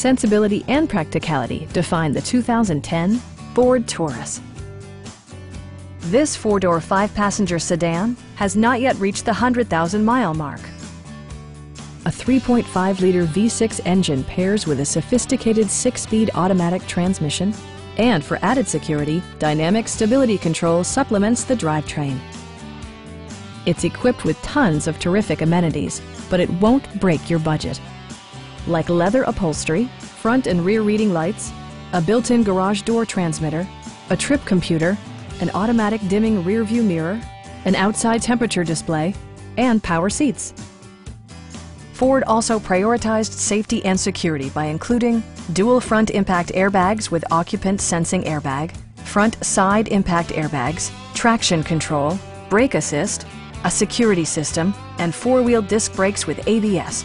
Sensibility and practicality define the 2010 Ford Taurus. This four-door, five-passenger sedan has not yet reached the 100,000-mile mark. A 3.5-liter V6 engine pairs with a sophisticated six-speed automatic transmission, and for added security, Dynamic Stability Control supplements the drivetrain. It's equipped with tons of terrific amenities, but it won't break your budget. Like leather upholstery, front and rear reading lights, a built-in garage door transmitter, a trip computer, an automatic dimming rear view mirror, an outside temperature display, and power seats. Ford also prioritized safety and security by including dual front impact airbags with occupant sensing airbag, front side impact airbags, traction control, brake assist, a security system, and four-wheel disc brakes with ABS.